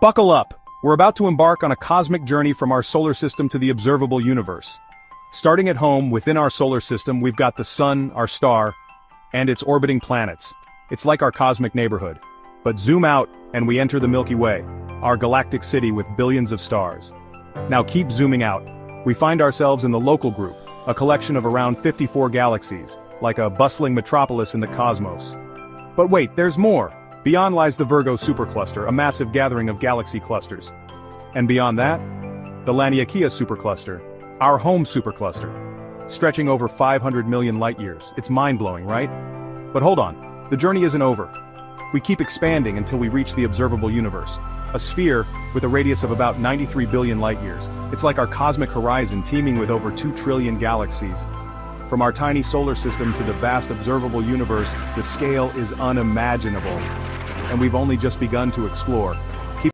Buckle up! We're about to embark on a cosmic journey from our solar system to the observable universe. Starting at home, within our solar system, we've got the sun, our star, and its orbiting planets. It's like our cosmic neighborhood. But zoom out, and we enter the Milky Way, our galactic city with billions of stars. Now keep zooming out. We find ourselves in the local group, a collection of around 54 galaxies, like a bustling metropolis in the cosmos. But wait, there's more! Beyond lies the Virgo supercluster, a massive gathering of galaxy clusters. And beyond that, the Laniakea supercluster, our home supercluster, stretching over 500 million light-years. It's mind-blowing, right? But hold on, the journey isn't over. We keep expanding until we reach the observable universe, a sphere with a radius of about 93 billion light-years. It's like our cosmic horizon teeming with over 2 trillion galaxies. From our tiny solar system to the vast observable universe, the scale is unimaginable and we've only just begun to explore.